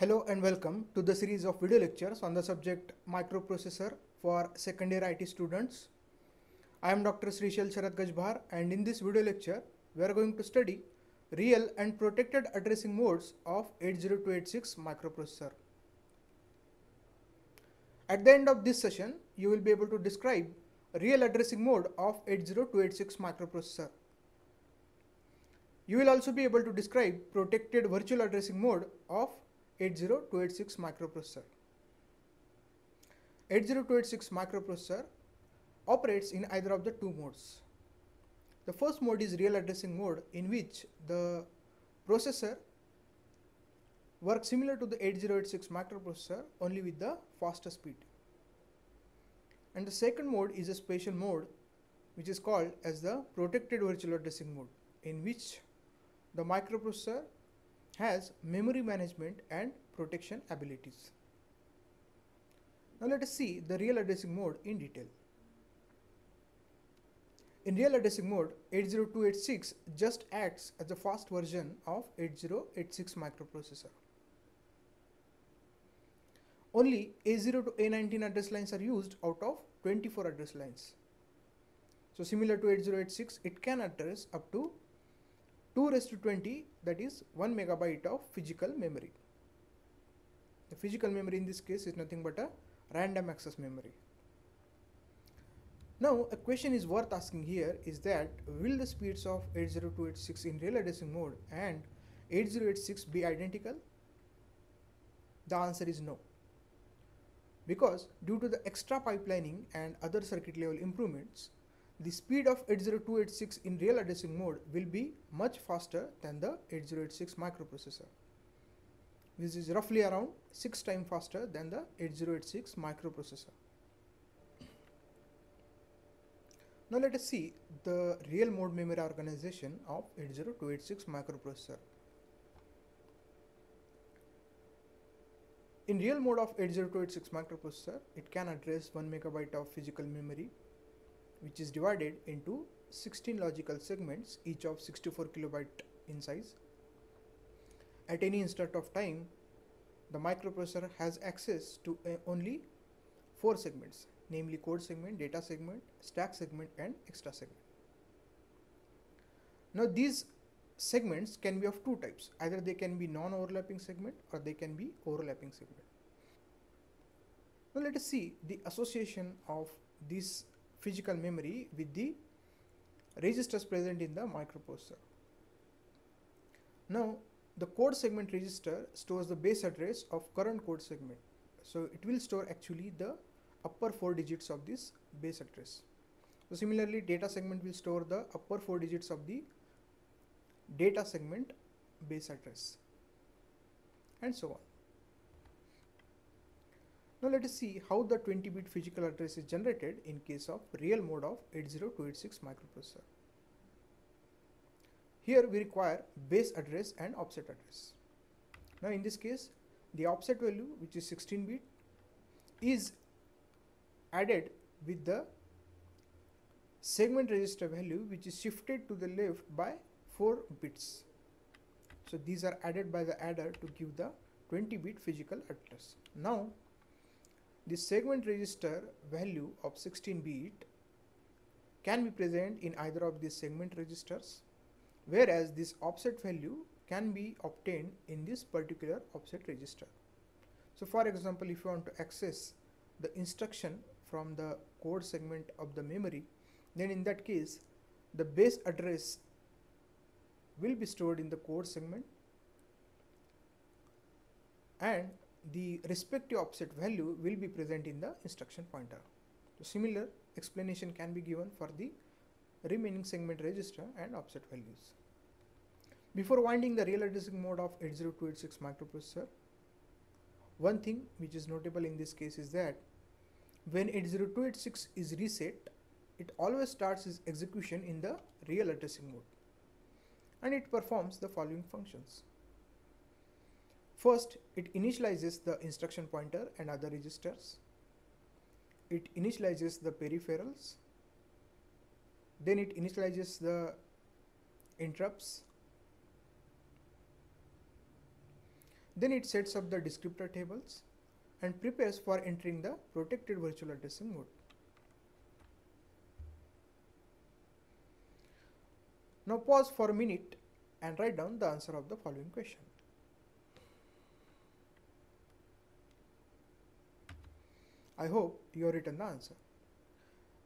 Hello and welcome to the series of video lectures on the subject microprocessor for second year IT students. I am Dr. Shrishail Sharad Gajbhar and in this video lecture we are going to study real and protected addressing modes of 80286 microprocessor. At the end of this session you will be able to describe real addressing mode of 80286 microprocessor. You will also be able to describe protected virtual addressing mode of 80286 microprocessor. 80286 microprocessor operates in either of the two modes. The first mode is real addressing mode in which the processor works similar to the 8086 microprocessor only with the faster speed. And the second mode is a special mode which is called as the protected virtual addressing mode in which the microprocessor has memory management and protection abilities. Now let us see the real addressing mode in detail. In real addressing mode, 80286 just acts as a fast version of 8086 microprocessor. Only A0 to A19 address lines are used out of 24 address lines. So similar to 8086, it can address up to 2 raised to 20 that is 1 megabyte of physical memory. The physical memory in this case is nothing but a random access memory. Now a question is worth asking here is that will the speeds of 80286 in real addressing mode and 8086 be identical? The answer is no. Because due to the extra pipelining and other circuit level improvements, the speed of 80286 in real addressing mode will be much faster than the 8086 microprocessor. This is roughly around 6 times faster than the 8086 microprocessor. Now let us see the real mode memory organization of 80286 microprocessor. In real mode of 80286 microprocessor, it can address 1 megabyte of physical memory which is divided into 16 logical segments each of 64 kilobyte in size. At any instant of time, the microprocessor has access to uh, only 4 segments namely code segment, data segment, stack segment and extra segment. Now these segments can be of two types either they can be non-overlapping segment or they can be overlapping segment. Now let us see the association of this physical memory with the registers present in the microprocessor. Now the code segment register stores the base address of current code segment. So it will store actually the upper four digits of this base address. So similarly data segment will store the upper four digits of the data segment base address and so on. Now let us see how the 20 bit physical address is generated in case of real mode of 80286 microprocessor. Here we require base address and offset address. Now in this case the offset value which is 16 bit is added with the segment register value which is shifted to the left by 4 bits. So these are added by the adder to give the 20 bit physical address. Now the segment register value of 16 bit can be present in either of these segment registers whereas this offset value can be obtained in this particular offset register. So for example if you want to access the instruction from the code segment of the memory then in that case the base address will be stored in the code segment and the respective offset value will be present in the instruction pointer. So similar explanation can be given for the remaining segment register and offset values. Before winding the real addressing mode of 80286 microprocessor, one thing which is notable in this case is that when 80286 is reset, it always starts its execution in the real addressing mode and it performs the following functions. First, it initializes the instruction pointer and other registers. It initializes the peripherals. Then it initializes the interrupts. Then it sets up the descriptor tables and prepares for entering the protected virtual addressing mode. Now pause for a minute and write down the answer of the following question. I hope you have written the answer.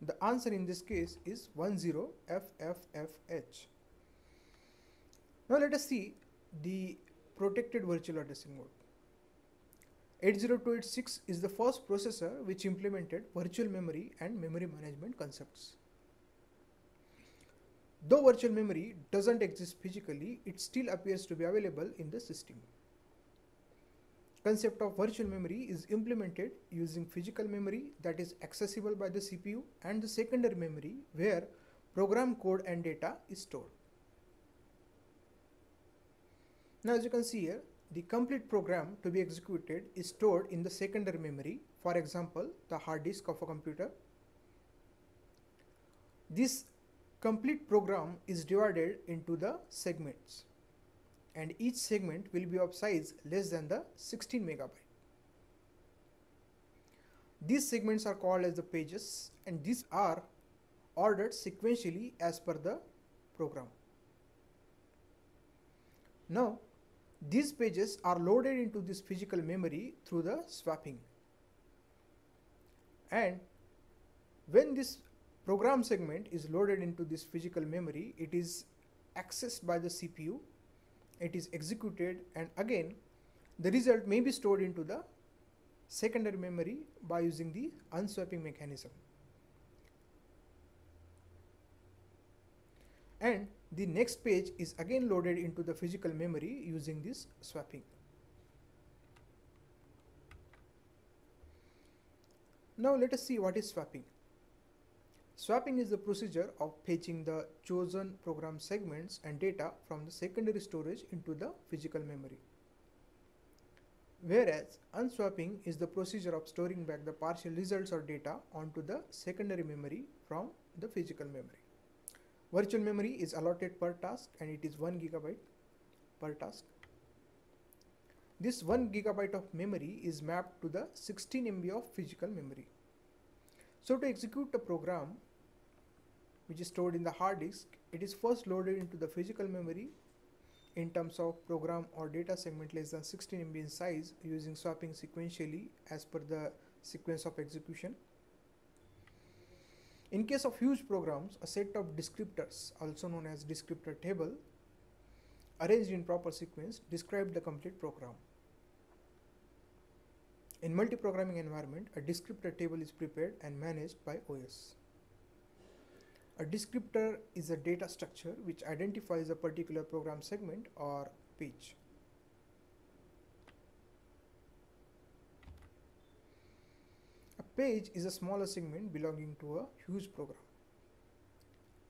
The answer in this case is 10FFFH. Now let us see the protected virtual addressing mode. 80286 is the first processor which implemented virtual memory and memory management concepts. Though virtual memory doesn't exist physically, it still appears to be available in the system. Concept of virtual memory is implemented using physical memory that is accessible by the CPU and the secondary memory where program code and data is stored. Now as you can see here, the complete program to be executed is stored in the secondary memory, for example, the hard disk of a computer. This complete program is divided into the segments and each segment will be of size less than the 16 megabyte. These segments are called as the pages and these are ordered sequentially as per the program. Now these pages are loaded into this physical memory through the swapping and when this program segment is loaded into this physical memory it is accessed by the CPU it is executed and again the result may be stored into the secondary memory by using the unswapping mechanism and the next page is again loaded into the physical memory using this swapping. Now let us see what is swapping. Swapping is the procedure of fetching the chosen program segments and data from the secondary storage into the physical memory. Whereas unswapping is the procedure of storing back the partial results or data onto the secondary memory from the physical memory. Virtual memory is allotted per task and it is 1 gigabyte per task. This 1 gigabyte of memory is mapped to the 16 MB of physical memory. So to execute a program, which is stored in the hard disk, it is first loaded into the physical memory in terms of program or data segment less than 16 MB in size using swapping sequentially as per the sequence of execution. In case of huge programs, a set of descriptors, also known as descriptor table, arranged in proper sequence describe the complete program. In multi-programming environment, a descriptor table is prepared and managed by OS. A descriptor is a data structure which identifies a particular program segment or page. A page is a smaller segment belonging to a huge program.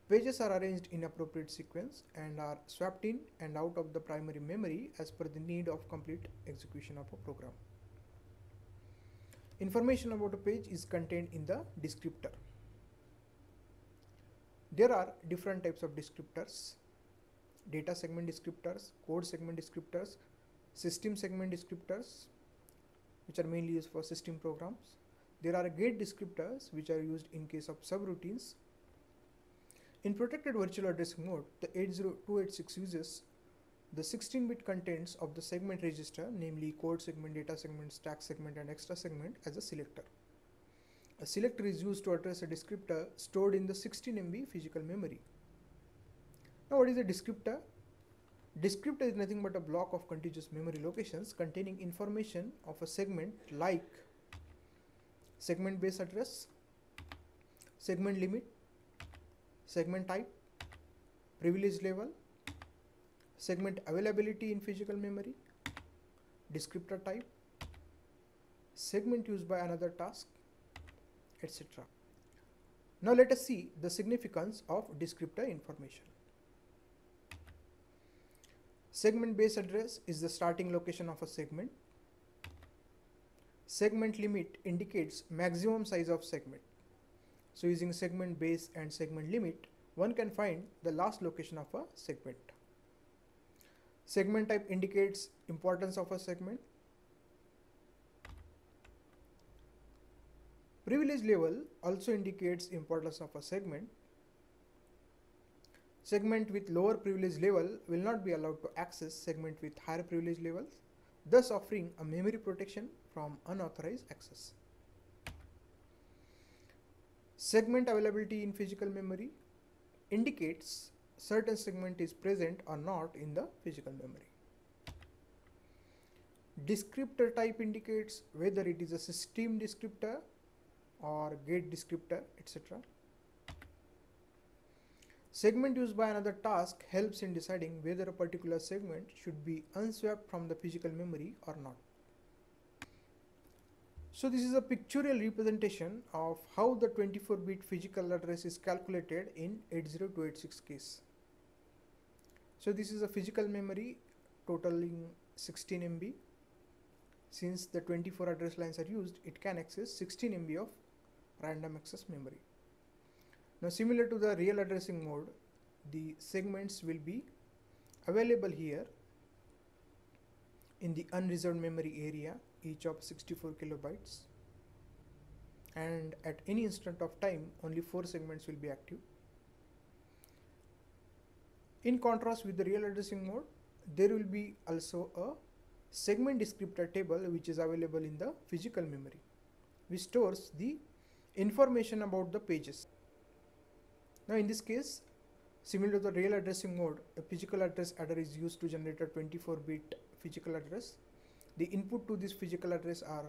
Pages are arranged in appropriate sequence and are swapped in and out of the primary memory as per the need of complete execution of a program. Information about a page is contained in the descriptor. There are different types of descriptors, data segment descriptors, code segment descriptors, system segment descriptors, which are mainly used for system programs. There are gate descriptors, which are used in case of subroutines. In protected virtual addressing mode, the 80286 uses the 16-bit contents of the segment register, namely code segment, data segment, stack segment, and extra segment as a selector. A selector is used to address a descriptor stored in the 16 MB physical memory. Now what is a descriptor? Descriptor is nothing but a block of contiguous memory locations containing information of a segment like segment base address, segment limit, segment type, privilege level, segment availability in physical memory, descriptor type, segment used by another task, etc. Now let us see the significance of descriptor information. Segment base address is the starting location of a segment. Segment limit indicates maximum size of segment. So using segment base and segment limit, one can find the last location of a segment. Segment type indicates importance of a segment. Privilege level also indicates importance of a segment. Segment with lower privilege level will not be allowed to access segment with higher privilege levels, thus offering a memory protection from unauthorized access. Segment availability in physical memory indicates certain segment is present or not in the physical memory. Descriptor type indicates whether it is a system descriptor or gate descriptor etc. Segment used by another task helps in deciding whether a particular segment should be unswapped from the physical memory or not. So this is a pictorial representation of how the 24-bit physical address is calculated in 80286 case. So this is a physical memory totaling 16 MB. Since the 24 address lines are used, it can access 16 MB of random access memory. Now similar to the real addressing mode, the segments will be available here in the unreserved memory area each of 64 kilobytes and at any instant of time only four segments will be active. In contrast with the real addressing mode, there will be also a segment descriptor table which is available in the physical memory which stores the information about the pages. Now in this case, similar to the real addressing mode, a physical address adder is used to generate a 24-bit physical address. The input to this physical address are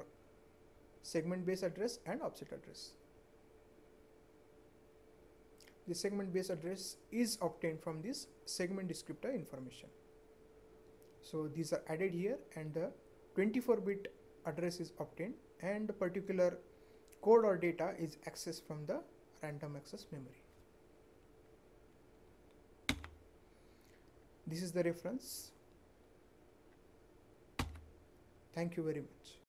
segment base address and offset address. The segment base address is obtained from this segment descriptor information. So these are added here and the 24-bit address is obtained and the particular code or data is accessed from the random access memory. This is the reference. Thank you very much.